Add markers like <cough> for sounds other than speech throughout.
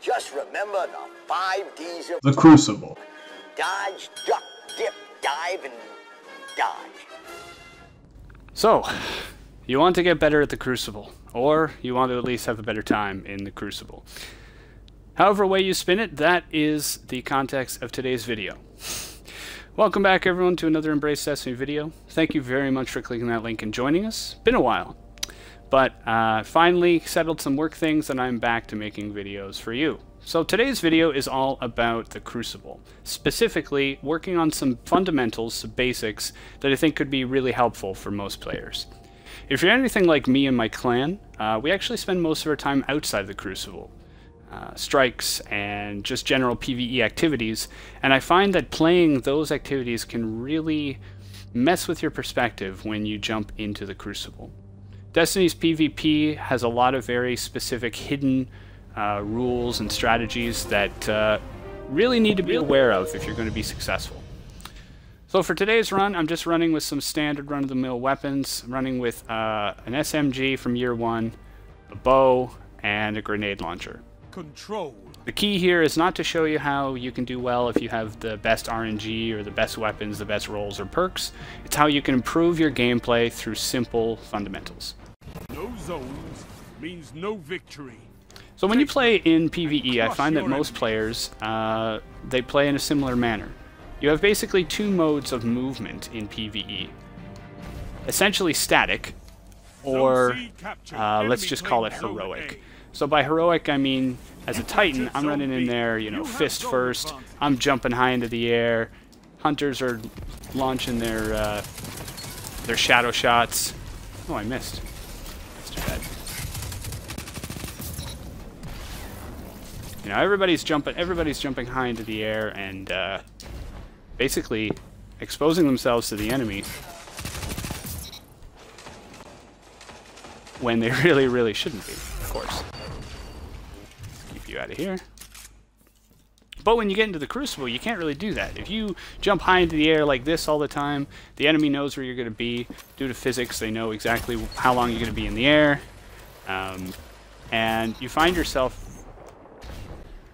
Just remember the five D's of The Crucible. dodge, duck, dip, dive, and dodge. So, you want to get better at the Crucible, or you want to at least have a better time in the Crucible. However way you spin it, that is the context of today's video. Welcome back everyone to another Embrace Destiny video. Thank you very much for clicking that link and joining us. Been a while. But uh, finally settled some work things and I'm back to making videos for you. So today's video is all about the Crucible, specifically working on some fundamentals, some basics that I think could be really helpful for most players. If you're anything like me and my clan, uh, we actually spend most of our time outside the Crucible. Uh, strikes and just general PvE activities, and I find that playing those activities can really mess with your perspective when you jump into the Crucible. Destiny's PvP has a lot of very specific hidden uh, rules and strategies that uh, really need to be aware of if you're going to be successful. So for today's run, I'm just running with some standard run-of-the-mill weapons. I'm running with uh, an SMG from year one, a bow, and a grenade launcher. Control. The key here is not to show you how you can do well if you have the best RNG or the best weapons, the best rolls or perks. It's how you can improve your gameplay through simple fundamentals. No zones means no victory. So when you play in PvE, I find that most players, uh, they play in a similar manner. You have basically two modes of movement in PvE. Essentially static, or uh, let's just call it heroic. So by heroic, I mean, as a Titan, I'm running in there, you know, fist first, I'm jumping high into the air, hunters are launching their, uh, their shadow shots. Oh, I missed. That's too bad. You know, everybody's jumping, everybody's jumping high into the air and, uh, basically exposing themselves to the enemy when they <laughs> really, really shouldn't be, of course you out of here. But when you get into the Crucible, you can't really do that. If you jump high into the air like this all the time, the enemy knows where you're going to be. Due to physics, they know exactly how long you're going to be in the air. Um, and you find yourself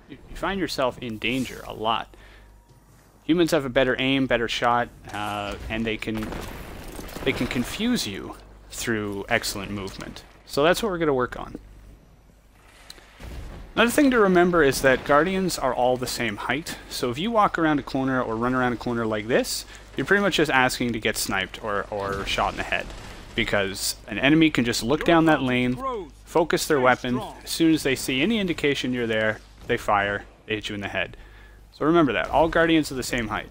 you find yourself in danger a lot. Humans have a better aim, better shot, uh, and they can they can confuse you through excellent movement. So that's what we're going to work on. Another thing to remember is that Guardians are all the same height, so if you walk around a corner or run around a corner like this, you're pretty much just asking to get sniped or, or shot in the head. Because an enemy can just look down that lane, focus their weapon, as soon as they see any indication you're there, they fire, they hit you in the head. So remember that, all Guardians are the same height.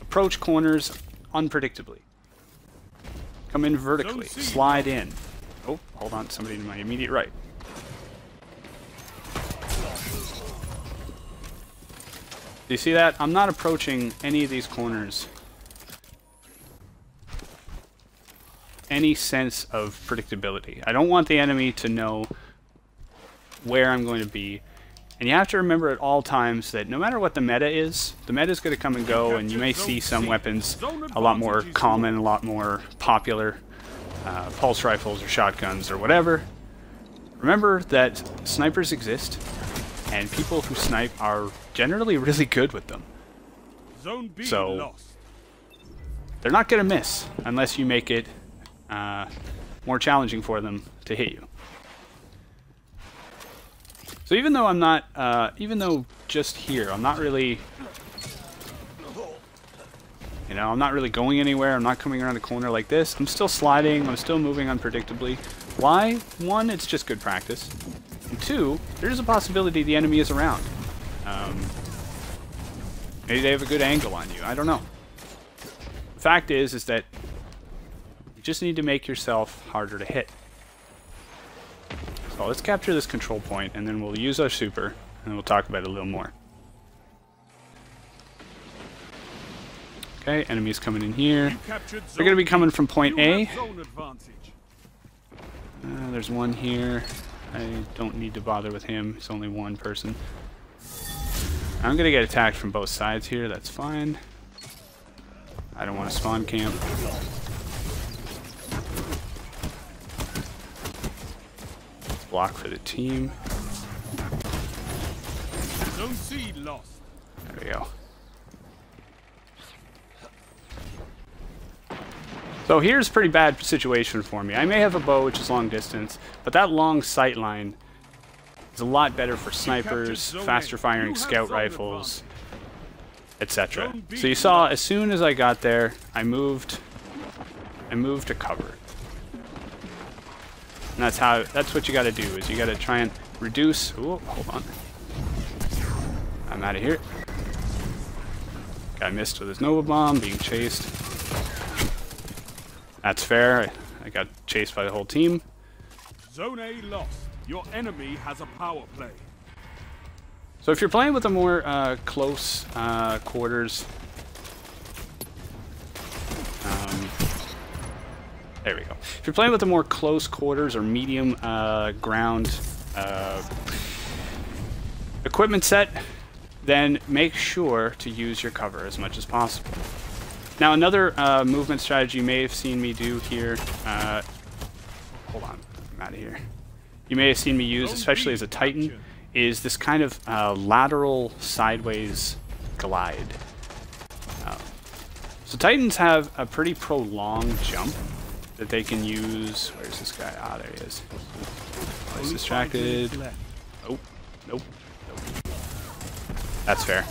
Approach corners unpredictably. Come in vertically, slide in. Oh, hold on, somebody to my immediate right. Do you see that? I'm not approaching any of these corners. Any sense of predictability. I don't want the enemy to know where I'm going to be. And you have to remember at all times that no matter what the meta is, the meta is going to come and go, and you may see some weapons a lot more common, a lot more popular, uh, pulse rifles or shotguns or whatever. Remember that snipers exist, and people who snipe are generally really good with them. so they're not going to miss unless you make it uh, more challenging for them to hit you. So even though I'm not, uh, even though just here, I'm not really, you know, I'm not really going anywhere, I'm not coming around the corner like this, I'm still sliding, I'm still moving unpredictably. Why? One, it's just good practice. And two, there's a possibility the enemy is around. Um, maybe they have a good angle on you. I don't know. The fact is, is that you just need to make yourself harder to hit. So let's capture this control point, and then we'll use our super, and we'll talk about it a little more. Okay, enemies coming in here. They're going to be coming from point A. Uh, there's one here. I don't need to bother with him. It's only one person. I'm going to get attacked from both sides here. That's fine. I don't want to spawn camp. Let's block for the team. Zone C lost. There we go. So here's a pretty bad situation for me. I may have a bow, which is long distance, but that long sight line is a lot better for snipers, faster firing scout rifles, etc. So you saw, as soon as I got there, I moved, I moved to cover. And that's how, that's what you gotta do, is you gotta try and reduce, ooh, hold on. I'm out of here. Guy missed with his Nova Bomb, being chased. That's fair. I got chased by the whole team. Zone A lost. Your enemy has a power play. So if you're playing with a more uh, close uh, quarters, um, there we go. If you're playing with a more close quarters or medium uh, ground uh, equipment set, then make sure to use your cover as much as possible. Now another uh, movement strategy you may have seen me do here. Uh, hold on, I'm out of here. You may have seen me use, especially as a Titan, is this kind of uh, lateral sideways glide. Uh, so Titans have a pretty prolonged jump that they can use. Where's this guy? Ah, there he is. He's distracted. Oh, nope, nope. That's fair.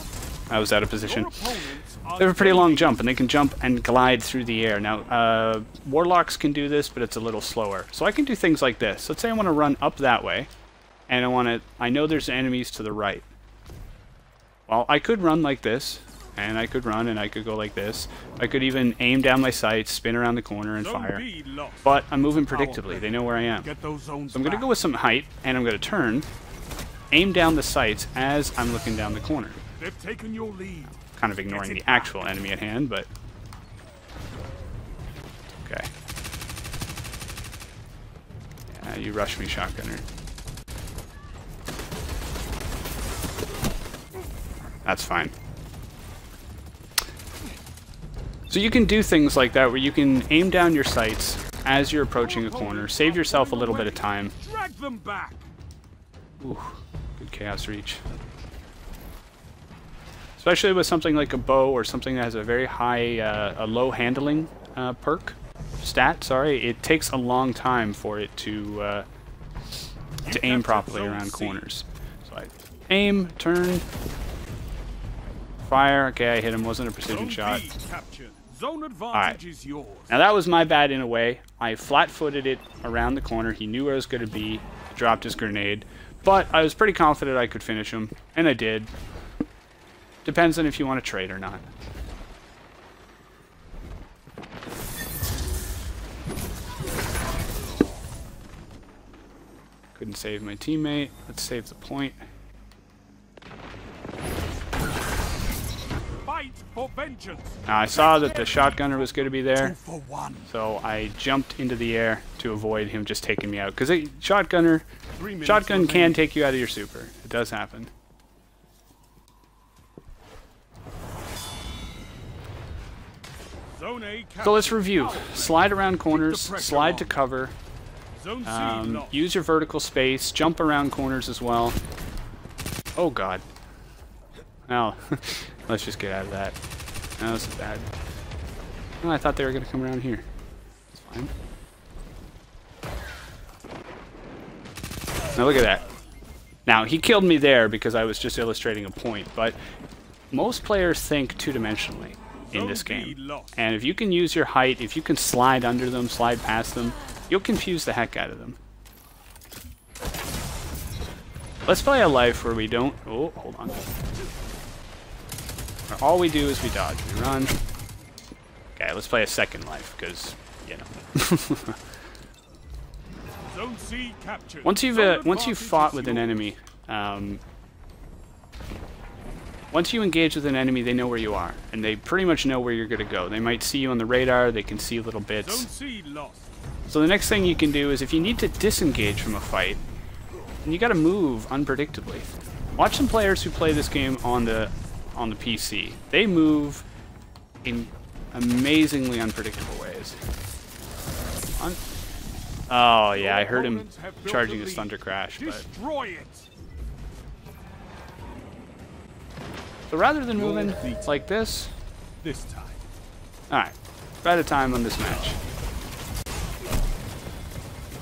I was out of position. Your opponents are They have a pretty long jump, and they can jump and glide through the air. Now, uh, Warlocks can do this, but it's a little slower. So I can do things like this. Let's say I want to run up that way, and I want to... I know there's enemies to the right. Well, I could run like this, and I could run, and I could go like this. I could even aim down my sights, spin around the corner, and fire. But I'm moving predictably. They know where I am. Get those zones So I'm going to go with some height, and I'm going to turn, aim down the sights as I'm looking down the corner. They've taken your lead. Kind of ignoring the actual enemy at hand, but... Okay. Yeah, you rush me, shotgunner. That's fine. So you can do things like that where you can aim down your sights as you're approaching a corner, save yourself a little bit of time. Drag them back. Ooh, good chaos reach. Especially with something like a bow or something that has a very high, uh, a low handling uh, perk, stat, sorry, it takes a long time for it to, uh, to aim properly around corners. So I aim, turn, fire, okay, I hit him, wasn't a precision shot. Zone advantage is yours. Now that was my bad in a way. I flat-footed it around the corner. He knew where I was going to be. Dropped his grenade. But I was pretty confident I could finish him. And I did. Depends on if you want to trade or not. Couldn't save my teammate. Let's save the point. Fight for vengeance. Now I saw that the shotgunner was going to be there. For one. So I jumped into the air to avoid him just taking me out. Because a shotgunner, shotgun can take you out of your super. It does happen. So let's review. Slide around corners, slide to cover, um, use your vertical space, jump around corners as well. Oh god. Well, <laughs> let's just get out of that. That was bad. Oh, I thought they were going to come around here. It's fine. Now look at that. Now, he killed me there because I was just illustrating a point, but most players think two-dimensionally in this game. And if you can use your height, if you can slide under them, slide past them, you'll confuse the heck out of them. Let's play a life where we don't... Oh, hold on. Where all we do is we dodge. We run. Okay, let's play a second life, because, you know. Zone C captured. Once you've uh, once you've fought with an enemy, um, once you engage with an enemy, they know where you are, and they pretty much know where you're going to go. They might see you on the radar. They can see little bits. So the next thing you can do is if you need to disengage from a fight, you got to move unpredictably. Watch some players who play this game on the on the PC. They move in amazingly unpredictable ways. Un- oh yeah, I heard him Opponents have built charging his thunder crash, but So rather than moving like this, This time. alright, better time on this match.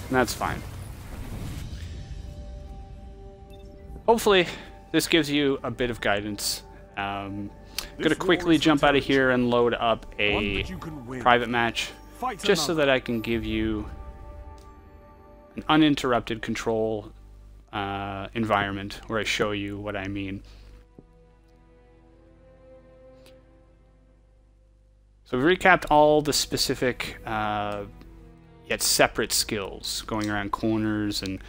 And that's fine. Hopefully, this gives you a bit of guidance. Um, I'm gonna quickly jump out of here and load up a that you can win. private match, Fight just so that I can give you an uninterrupted control uh, environment where I show you what I mean. So we've recapped all the specific uh, yet separate skills, going around corners and,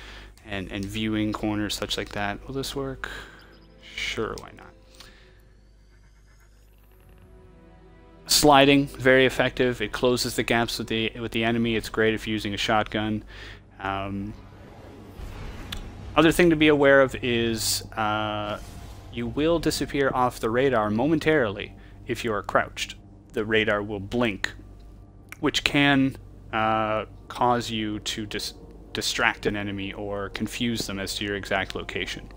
and, and viewing corners, such like that. Will this work? Sure, why not? Sliding, very effective. It closes the gaps with the with the enemy. It's great if you're using a shotgun. Um, other thing to be aware of is uh, you will disappear off the radar momentarily if you are crouched. The radar will blink, which can uh, cause you to dis- distract an enemy or confuse them as to your exact location.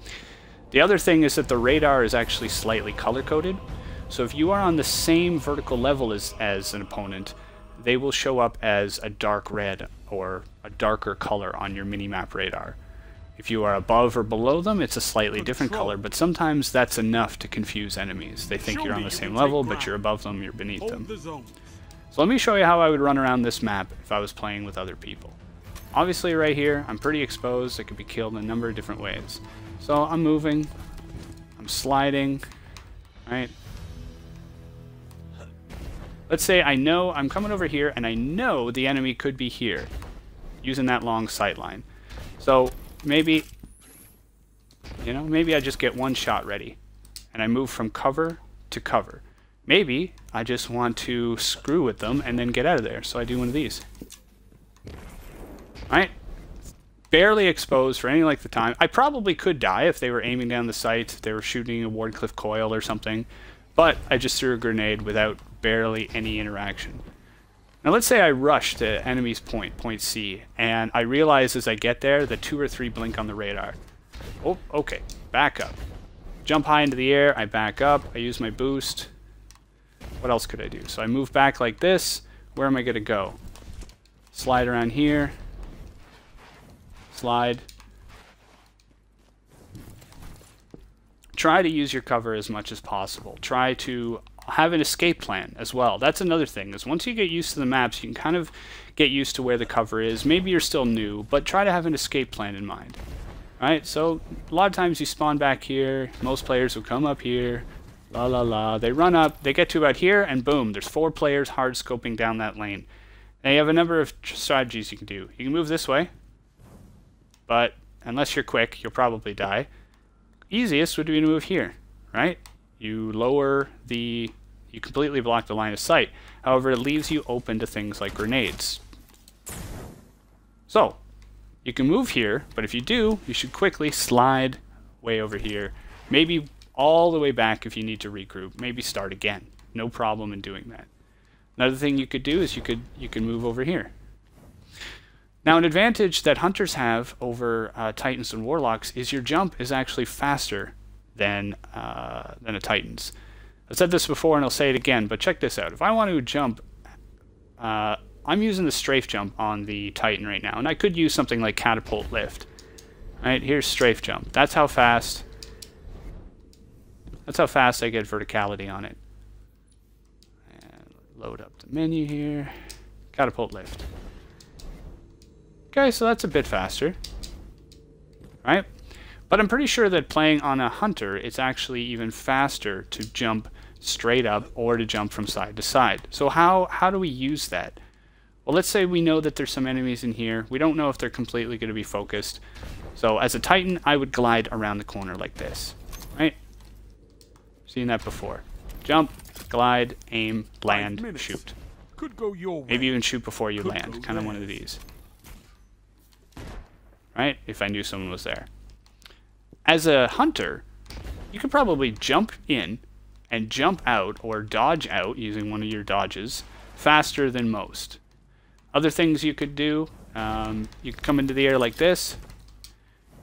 The other thing is that the radar is actually slightly color coded. So if you are on the same vertical level as, as an opponent, they will show up as a dark red or a darker color on your minimap radar. If you are above or below them, it's a slightly different color, but sometimes that's enough to confuse enemies. They think you're on the same level, but you're above them, you're beneath them. the. So let me show you how I would run around this map if I was playing with other people. Obviously right here, I'm pretty exposed. I could be killed in a number of different ways. So I'm moving. I'm sliding. Right? Let's say I know I'm coming over here and I know the enemy could be here using that long sight line. So maybe, you know, maybe I just get one shot ready and I move from cover to cover. Maybe I just want to screw with them and then get out of there. So I do one of these. Alright? Barely exposed for any length of time. I probably could die if they were aiming down the sight, if they were shooting a Wardcliffe coil or something. But I just threw a grenade without barely any interaction. Now let's say I rush to enemy's point, point C, and I realize as I get there that two or three blink on the radar. Oh, okay. Back up. Jump high into the air, I back up, I use my boost. What else could I do? So I move back like this. Where am I going to go? Slide around here. Slide. Try to use your cover as much as possible. Try to have an escape plan as well. That's another thing, is once you get used to the maps, you can kind of get used to where the cover is. Maybe you're still new, but try to have an escape plan in mind. Right, so a lot of times you spawn back here. Most players will come up here. La la la. They run up. They get to about here, and boom, there's four players hard scoping down that lane. Now you have a number of strategies you can do. You can move this way, but unless you're quick, you'll probably die. Easiest would be to move here, right? You lower the. You completely block the line of sight. However, it leaves you open to things like grenades. So, you can move here, but if you do, you should quickly slide way over here. Maybe all the way back if you need to regroup. Maybe start again. No problem in doing that. Another thing you could do is you could you can move over here. Now, an advantage that hunters have over uh, titans and warlocks is your jump is actually faster than uh, than a titan's. I've said this before and I'll say it again, but check this out. If I want to jump, uh, I'm using the strafe jump on the titan right now, and I could use something like catapult lift. All right, here's strafe jump. That's how fast. That's how fast I get verticality on it. And load up the menu here. Catapult lift. Okay, so that's a bit faster. Right? But I'm pretty sure that playing on a hunter, it's actually even faster to jump straight up or to jump from side to side. So how, how do we use that? Well, let's say we know that there's some enemies in here. We don't know if they're completely going to be focused. So as a Titan, I would glide around the corner like this. Right? Seen that before. Jump, glide, aim, land, shoot. Could go your way. Maybe even shoot before you Could land. Kind of one of these. Right? If I knew someone was there. As a hunter, you could probably jump in and jump out or dodge out using one of your dodges faster than most. Other things you could do, um, you could come into the air like this.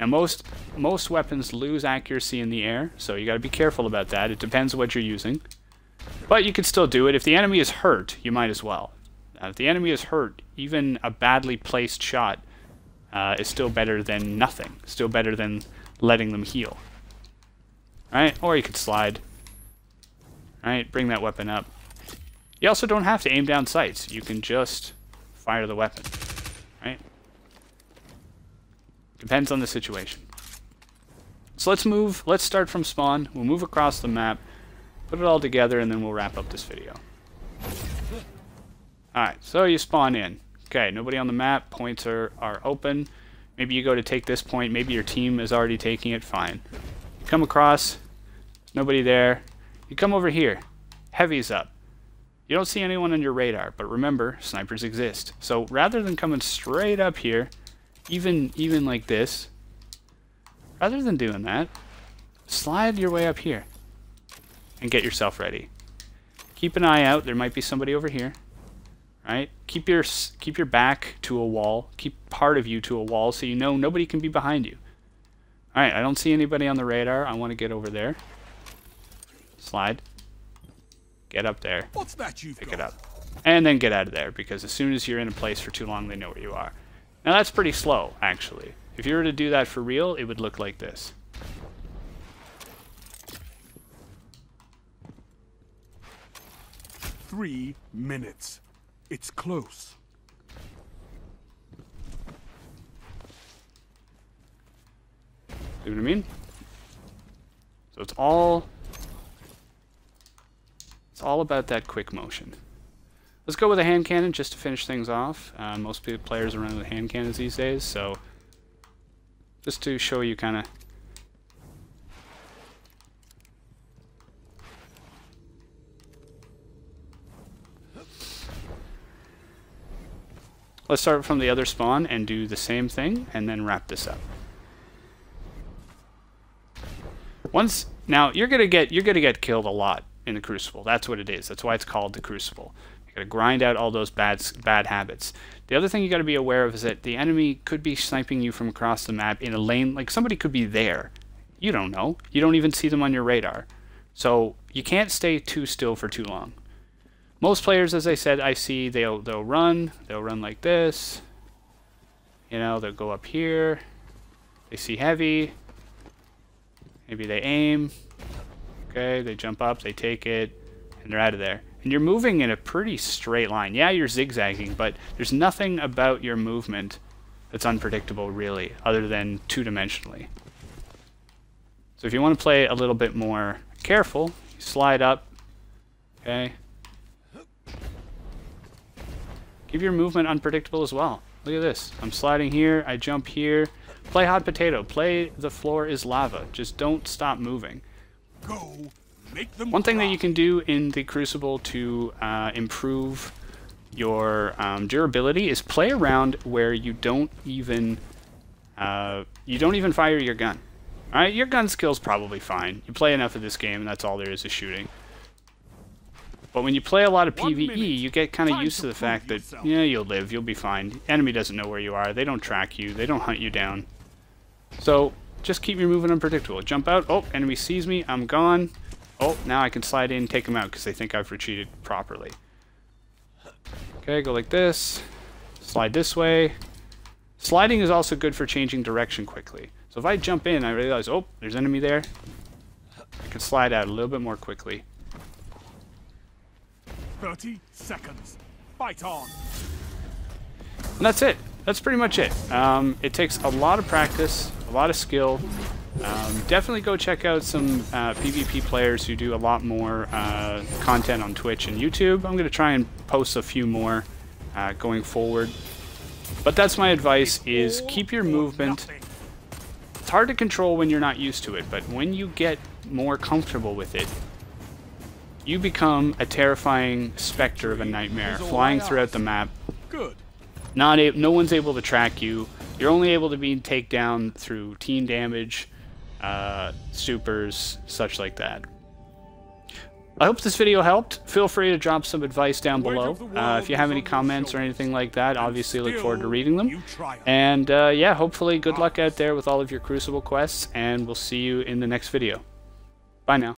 Now most most weapons lose accuracy in the air, so you got to be careful about that. It depends what you're using. But you can still do it. If the enemy is hurt, you might as well. Uh, if the enemy is hurt, even a badly placed shot uh, is still better than nothing. Still better than letting them heal. Right? Or you could slide. Right? Bring that weapon up. You also don't have to aim down sights. You can just fire the weapon. Right? Depends on the situation. So let's move, let's start from spawn. We'll move across the map, put it all together, and then we'll wrap up this video. Alright, so you spawn in. Okay, nobody on the map, points are, are open. Maybe you go to take this point, maybe your team is already taking it, fine. You come across, nobody there. You come over here, heavy's up. You don't see anyone on your radar, but remember, snipers exist. So rather than coming straight up here, even even like this, rather than doing that, slide your way up here and get yourself ready. Keep an eye out. There might be somebody over here. Right? Keep your keep your back to a wall. Keep part of you to a wall so you know nobody can be behind you. All right, I don't see anybody on the radar. I want to get over there. Slide. Get up there. What's that you've Pick got? it up. And then get out of there because as soon as you're in a place for too long, they know where you are. Now that's pretty slow, actually. If you were to do that for real, it would look like this. Three minutes. It's close. See what I mean? So it's all it's all about that quick motion. Let's go with a hand cannon just to finish things off. Uh, most players are running with hand cannons these days, so just to show you kind of Let's start from the other spawn and do the same thing and then wrap this up. Once now you're gonna get you're gonna get killed a lot in the Crucible. That's what it is. That's why it's called the Crucible. You gotta grind out all those bad bad habits. The other thing you gotta be aware of is that the enemy could be sniping you from across the map in a lane. Like somebody could be there. You don't know. You don't even see them on your radar. So you can't stay too still for too long. Most players, as I said, I see they'll they'll run. They'll run like this. You know, they'll go up here. They see heavy. Maybe they aim. Okay, they jump up, they take it, and they're out of there. And you're moving in a pretty straight line. Yeah, you're zigzagging, but there's nothing about your movement that's unpredictable, really, other than two-dimensionally. So if you want to play a little bit more careful, slide up, okay? Give your movement unpredictable as well. Look at this. I'm sliding here, I jump here. Play hot potato. Play the floor is lava. Just don't stop moving. Go. Make them One thing that you can do in the Crucible to uh, improve your um, durability is play around where you don't even uh, you don't even fire your gun. All right, your gun skill's probably fine. You play enough of this game, and that's all there is is shooting. But when you play a lot of PvE, you get kind of used to the fact that yeah, you'll live, you'll be fine. Enemy doesn't know where you are. They don't track you. They don't hunt you down. So just keep your moving unpredictable. Jump out. Oh, enemy sees me. I'm gone. Oh, now I can slide in, take them out because they think I've retreated properly. Okay, go like this. Slide this way. Sliding is also good for changing direction quickly. So if I jump in, I realize, oh, there's enemy there. I can slide out a little bit more quickly. 30 seconds. Fight on. And that's it. That's pretty much it. Um, it takes a lot of practice, a lot of skill. Um, definitely go check out some uh, PvP players who do a lot more uh, content on Twitch and YouTube. I'm going to try and post a few more uh, going forward. But that's my advice is keep your movement. It's hard to control when you're not used to it, but when you get more comfortable with it, you become a terrifying specter of a nightmare, flying throughout the map, Good. not a- no one's able to track you. You're only able to be take down through team damage, uh, supers, such like that. I hope this video helped. Feel free to drop some advice down below. Uh, if you have any comments or anything like that, obviously look forward to reading them. And uh, yeah, hopefully good luck out there with all of your Crucible quests, and we'll see you in the next video. Bye now.